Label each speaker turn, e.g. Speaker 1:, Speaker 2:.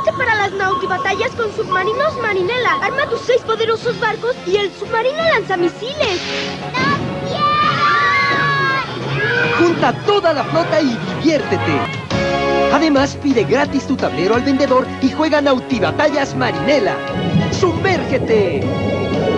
Speaker 1: Prepárate para las nautibatallas con submarinos Marinela. Arma tus seis poderosos barcos y el submarino lanzamisiles.
Speaker 2: Junta toda la flota y diviértete. Además, pide gratis tu tablero al vendedor y juega Nautibatallas Marinela. ¡Sumérgete!